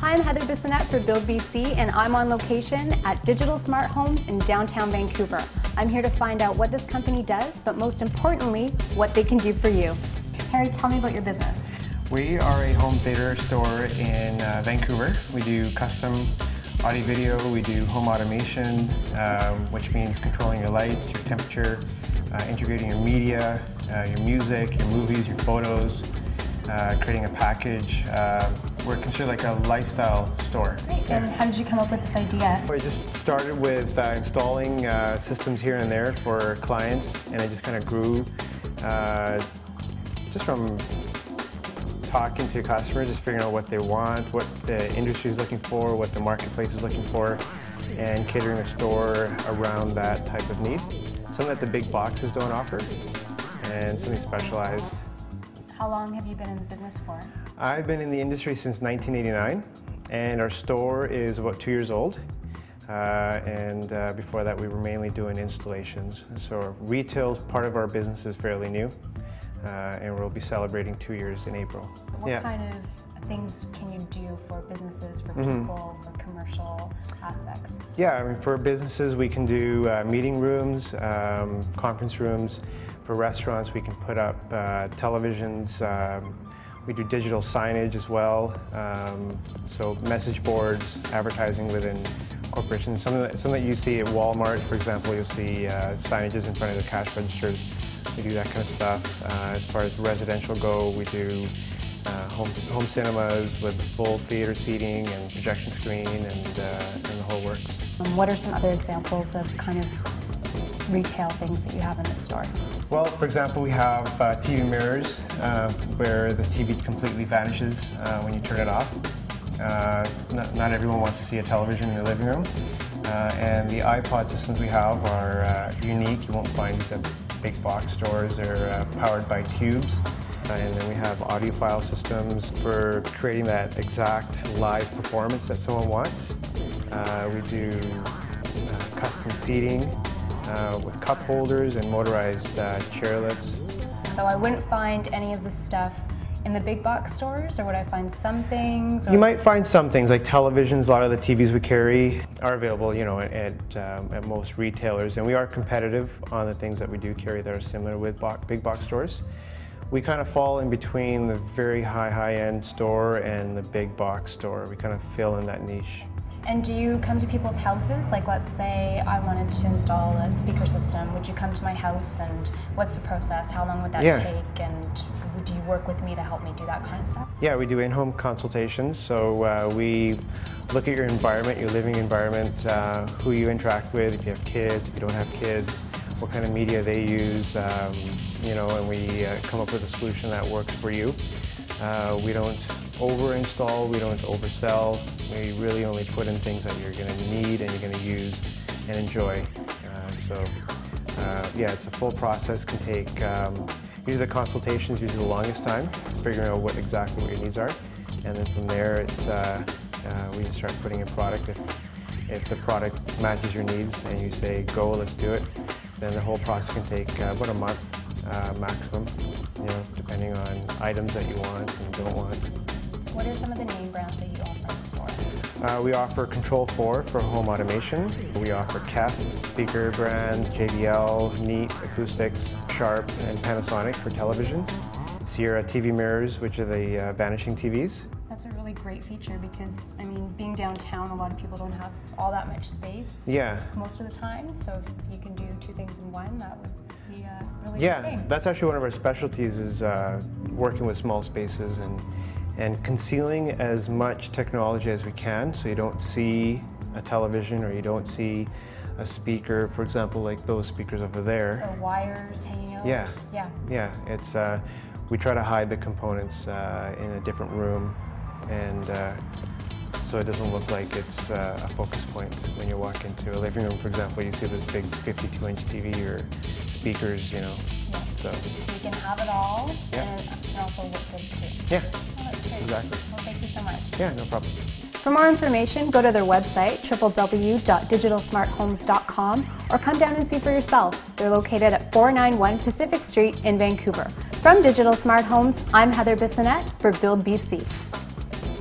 Hi, I'm Heather Bissonette for Build BC, and I'm on location at Digital Smart Homes in downtown Vancouver. I'm here to find out what this company does, but most importantly, what they can do for you. Harry, tell me about your business. We are a home theater store in uh, Vancouver. We do custom audio video, we do home automation, um, which means controlling your lights, your temperature, uh, integrating your media, uh, your music, your movies, your photos, uh, creating a package. Uh, we're considered like a lifestyle store. Great. And how did you come up with this idea? Well, I just started with uh, installing uh, systems here and there for clients, and it just kind of grew uh, just from talking to customers, just figuring out what they want, what the industry is looking for, what the marketplace is looking for, and catering a store around that type of need. Something that the big boxes don't offer, and something specialized. How long have you been in the business for? I've been in the industry since 1989, and our store is about two years old. Uh, and uh, before that, we were mainly doing installations. So retail part of our business is fairly new uh, and we'll be celebrating two years in April. What yeah. kind of things can you do for businesses, for mm -hmm. people, for commercial aspects? Yeah, I mean, for businesses, we can do uh, meeting rooms, um, conference rooms. For restaurants, we can put up uh, televisions. Um, we do digital signage as well, um, so message boards, advertising within corporations. Some that, some that you see at Walmart, for example, you'll see uh, signages in front of the cash registers. We do that kind of stuff. Uh, as far as residential go, we do uh, home, home cinemas with full theater seating and projection screen and, uh, and the whole works. Um, what are some other examples of kind of retail things that you have in the store? Well, for example, we have uh, TV mirrors uh, where the TV completely vanishes uh, when you turn it off. Not, not, everyone wants to see a television in their living room. and the iPod systems we have are unique. You won't find these at big box stores. They're uh, powered by tubes. And then we have audiophile systems for creating that exact live performance that someone wants. Uh, we do uh, custom seating uh, with cup holders and motorized uh, chair lifts. So I wouldn't find any of this stuff in the big box stores, or would I find some things? You might find some things, like televisions. A lot of the TVs we carry are available, you know, at, um, at most retailers, and we are competitive on the things that we do carry that are similar with big box stores. We kind of fall in between the very high, high-end store and the big box store. We kind of fill in that niche. And do you come to people's houses? Like let's say I wanted to install a speaker system. Would you come to my house and what's the process? How long would that yeah. take? And do you work with me to help me do that kind of stuff? Yeah, we do in-home consultations. So uh, we look at your environment, your living environment, uh, who you interact with, if you have kids, if you don't have kids, what kind of media they use, um, you know, and we uh, come up with a solution that works for you. Uh, we don't over-install, we don't oversell. We really only put in things that you're going to need and you're going to use and enjoy. Uh, so, uh, yeah, it's a full process. Can take um, Usually the consultation is usually the longest time, figuring out what exactly what your needs are. And then from there, it's, uh, uh, we just start putting in product. If, if the product matches your needs and you say, go, let's do it, then the whole process can take uh, about a month uh, maximum, you know, depending on items that you want and don't want. What are some of the name brands that you offer in the store? Uh, we offer Control 4 for home automation. We offer KEF, speaker brands, JBL, Neat, Acoustics, Sharp, and Panasonic for television. Séura TV mirrors, which are the uh, vanishing TVs. That's a really great feature because, I mean, being downtown, a lot of people don't have all that much space. Yeah. Most of the time, so if you can do two things in one, that would be a really yeah, good thing. that's actually one of our specialties is uh, working with small spaces and and concealing as much technology as we can so you don't see a television or you don't see a speaker, for example, like those speakers over there. Or wires hanging out. Yeah. Yeah. Yeah. It's uh, we try to hide the components uh, in a different room, and uh, so it doesn't look like it's uh, a focus point when you walk into a living room. For example, you see this big 52-inch TV or speakers, you know. Yeah. So. so you can have it all, yeah. and also look good too. Yeah. Exactly. Well, thank you so much. Yeah, no problem. For more information, go to their website, www.digitalsmarthomes.com, or come down and see for yourself. They're located at 491 Pacific Street in Vancouver. From Digital Smart Homes, I'm Heather Bissonette for Build BC.